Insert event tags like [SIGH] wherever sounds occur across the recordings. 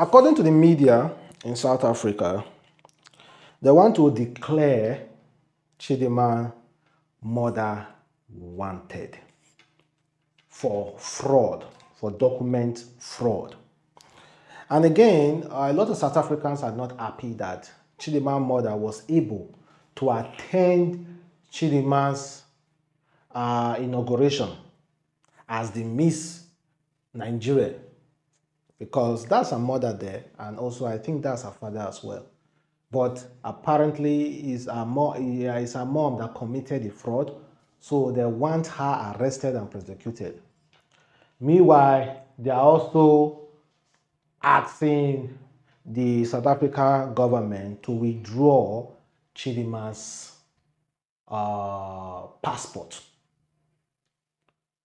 according to the media in South Africa, they want to declare Chidimma mother wanted for fraud, for document fraud. And again, a lot of South Africans are not happy that Chidimma's mother was able to attend Chidimma's uh, inauguration as the Miss Nigeria because that's her mother there and also I think that's her father as well. But apparently it's mom, it's mom that committed the fraud so they want her arrested and prosecuted. Meanwhile, they are also asking the South Africa government to withdraw Chidimma's uh, passport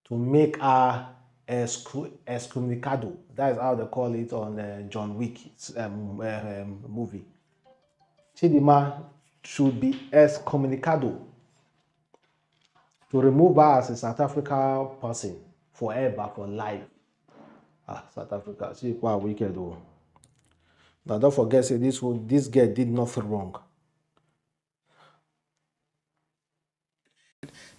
to make her excommunicado. That is how they call it on uh, John Wick um, uh, um, movie. Chidinma should be excommunicado to remove her as a South Africa person forever, for life. Ah, South Africa, see quite wicked though. Now don't forget, say this this girl did nothing wrong.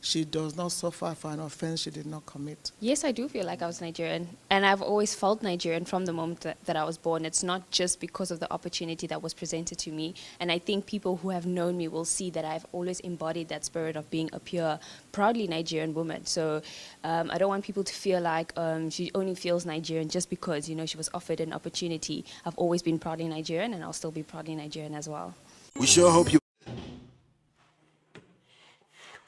She does not suffer for an offense she did not commit. Yes, I do feel like I was Nigerian. And I've always felt Nigerian from the moment that, that, I was born. It's not just because of the opportunity that was presented to me. And I think people who have known me will see that I've always embodied that spirit of being a pure, proudly Nigerian woman. So um, I don't want people to feel like um, she only feels Nigerian just because, you know, she was offered an opportunity. I've always been proudly Nigerian and I'll still be proudly Nigerian as well. We sure hope you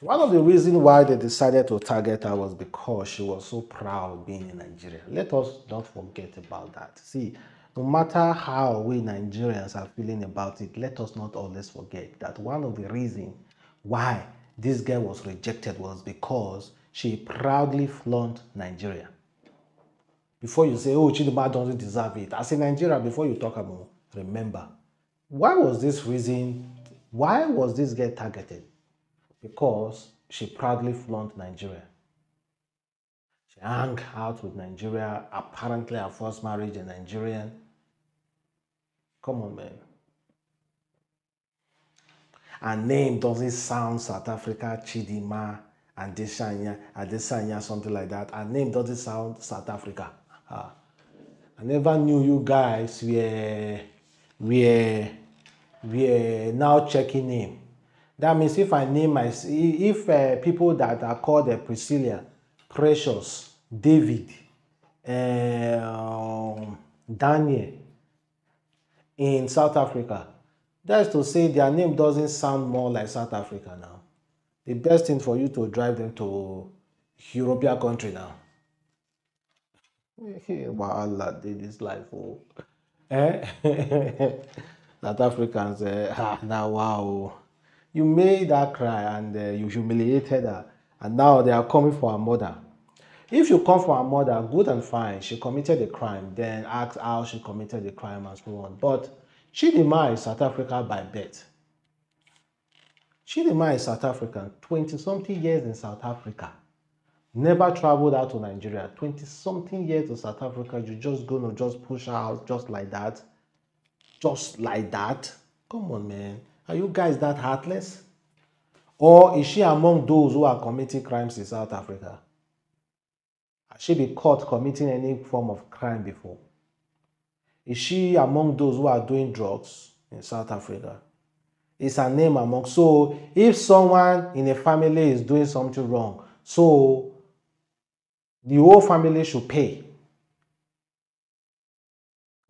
one of the reasons why they decided to target her was because she was so proud being in Nigeria. Let us not forget about that. See, no matter how we Nigerians are feeling about it, let us not always forget that one of the reasons why this girl was rejected was because she proudly flaunt Nigeria. Before you say, oh, Chidimma doesn't deserve it. As a Nigeria, before you talk about, remember, why was this reason, why was this girl targeted? Because she proudly flaunt Nigeria. She hung out with Nigeria, apparently her first marriage a Nigerian. Come on, man. Her name doesn't sound South Africa, Chidimma, and Adesanya, Adesanya, something like that. Her name doesn't sound South Africa. Ah. I never knew you guys were, were, were now checking name. That means if I name my, if uh, people that are called uh, Priscilla, Precious, David, uh, Daniel in South Africa, that's to say their name doesn't sound more like South Africa now. The best thing for you to drive them to European country now. wow, Allah did this life. Oh. Eh? [LAUGHS] South Africans, eh? now wow. You made her cry and uh, you humiliated her, and now they are coming for her mother. If you come for her mother, good and fine, she committed a crime, then ask how she committed the crime and so on. But Chidimma is South Africa by birth. Chidimma is South African, 20 something years in South Africa. Never traveled out to Nigeria. 20 something years in South Africa, you just gonna just push her out just like that. Just like that. Come on, man. Are you guys that heartless? Or is she among those who are committing crimes in South Africa? Has she been caught committing any form of crime before? Is she among those who are doing drugs in South Africa? Is her name among? So if someone in a family is doing something wrong, so the whole family should pay.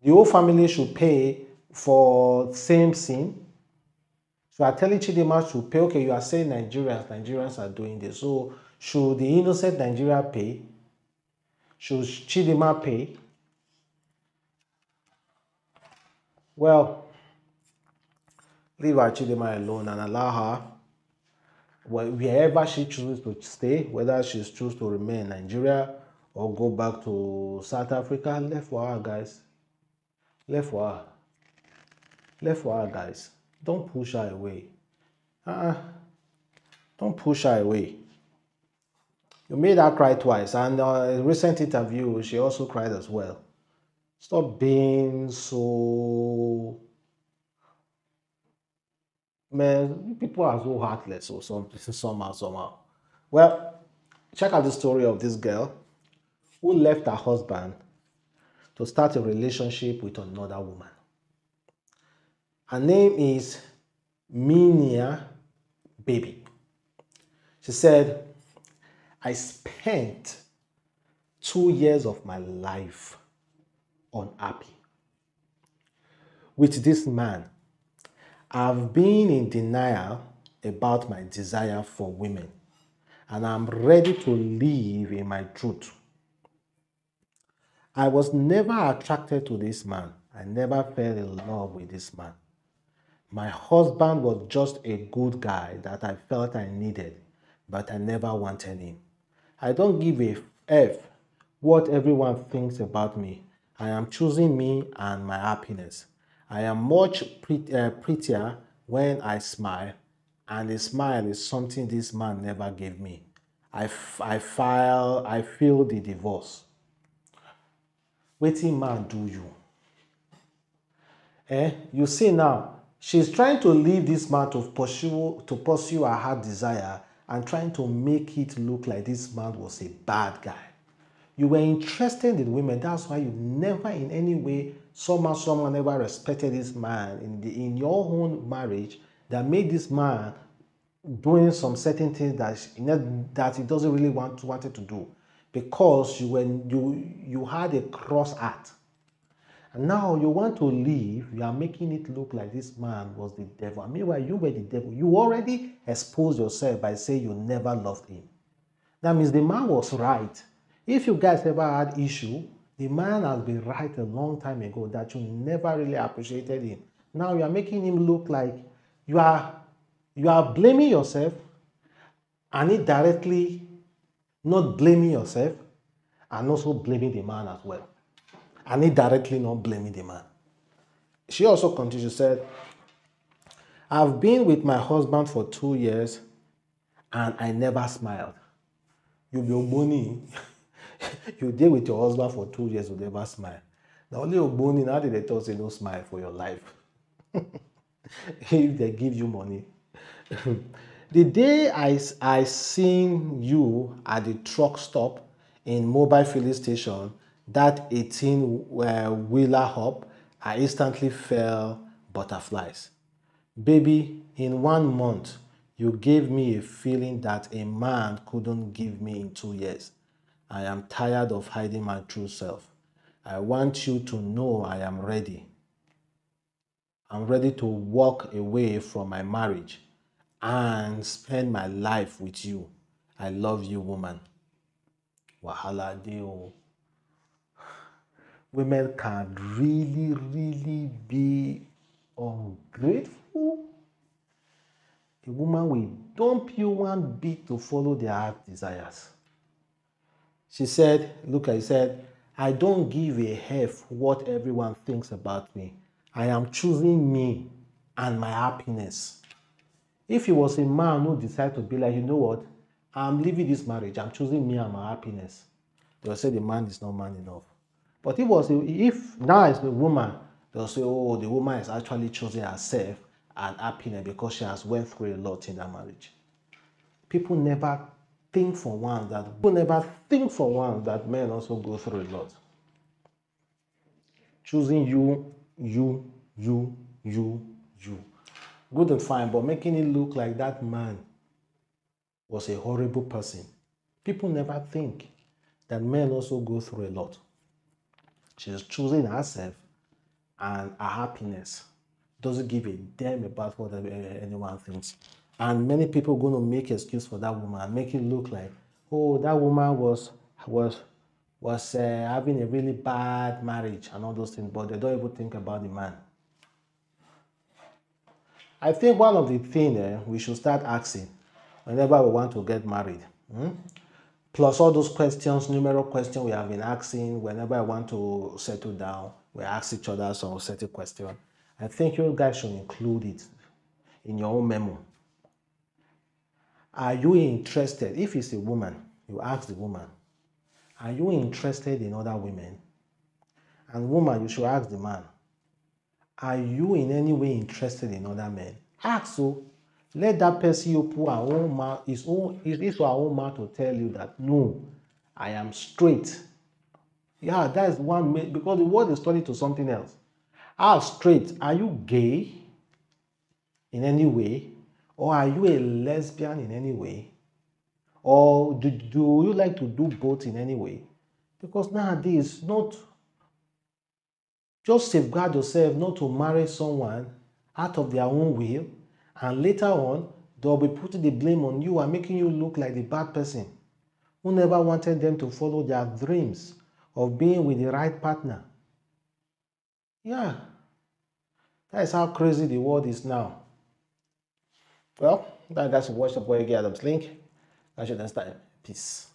The whole family should pay for same sin so are telling Chidimma to pay. Okay, you are saying Nigerians, Nigerians are doing this. So should the innocent Nigeria pay? Should Chidimma pay? Well, leave our Chidimma alone and allow her wherever she chooses to stay, whether she chooses to remain in Nigeria or go back to South Africa, left for her, guys. Left for her. Left for her, guys. Don't push her away. Uh-uh. Don't push her away. You made her cry twice, and uh, in a recent interview, she also cried as well. Stop being so. Man, people are so heartless or something, [LAUGHS] somehow, somehow. Well, check out the story of this girl who left her husband to start a relationship with another woman. Her name is Minia Baby. She said, I spent two years of my life unhappy with this man. I've been in denial about my desire for women, and I'm ready to live in my truth. I was never attracted to this man. I never fell in love with this man. My husband was just a good guy that I felt I needed, but I never wanted him. I don't give a F what everyone thinks about me. I am choosing me and my happiness. I am much uh, prettier when I smile, and a smile is something this man never gave me. I, I file, I feel the divorce. Waiting man do you? Eh? You see now, she's trying to leave this man to pursue to pursue her heart desire and trying to make it look like this man was a bad guy. You were interested in women. That's why you never, in any way, somehow, someone ever respected this man in the in your own marriage that made this man doing some certain things that that he doesn't really want wanted to do because you when you you had a cross heart and now you want to leave, you are making it look like this man was the devil. meanwhile, you were the devil. You already exposed yourself by saying you never loved him. That means the man was right. If you guys ever had issue, the man has been right a long time ago that you never really appreciated him. Now you are making him look like you are you are blaming yourself and indirectly not blaming yourself and also blaming the man as well and indirectly not blaming the man. She also continued, she said, I've been with my husband for two years and I never smiled. You be money. [LAUGHS] you deal with your husband for two years, you never smile. The only Ogboni, now they tell you no smile for your life. [LAUGHS] if they give you money. [LAUGHS] the day I, I seen you at the truck stop in mobile filling station, that 18 uh, wheeler hop, I instantly felt butterflies. Baby, in one month, you gave me a feeling that a man couldn't give me in two years. I am tired of hiding my true self. I want you to know I am ready. I'm ready to walk away from my marriage and spend my life with you. I love you, woman. Wahala deal women can really, really be ungrateful. A woman will dump you one bit to follow their heart desires. She said, Look, I said, I don't give a F what everyone thinks about me. I am choosing me and my happiness. If he was a man who decided to be like, you know what, I'm leaving this marriage, I'm choosing me and my happiness, they'll say the man is not man enough. But if was if now it's the woman, they'll say, oh, the woman is actually choosing herself and happiness because she has went through a lot in that marriage. People never think for one that people never think for one that men also go through a lot. Choosing you, you, you, you, you. Good and fine, but making it look like that man was a horrible person. People never think that men also go through a lot. She's choosing herself and her happiness. Doesn't give a damn about what anyone thinks. And many people going to make excuse for that woman make it look like, oh, that woman was was was uh, having a really bad marriage and all those things, but they don't even think about the man. I think one of the things uh, we should start asking whenever we want to get married. Hmm? Plus all those questions, numerous questions we have been asking whenever I want to settle down, we ask each other some certain question. I think you guys should include it in your own memo. Are you interested? If it's a woman, you ask the woman, are you interested in other women? And woman, you should ask the man, are you in any way interested in other men? Ask so. Let that person open her own mouth, his own, his or her own mouth to tell you that no, I am straight. Yeah, that is one because the word is turning to something else. Ask straight, are you gay in any way? Or are you a lesbian in any way? Or do, do you like to do both in any way? Because nowadays, not just safeguard yourself not to marry someone out of their own will, and later on, they'll be putting the blame on you and making you look like the bad person who never wanted them to follow their dreams of being with the right partner. Yeah, that is how crazy the world is now. Well, that, that's watch the boy Adamslink. Catch you next time. Peace.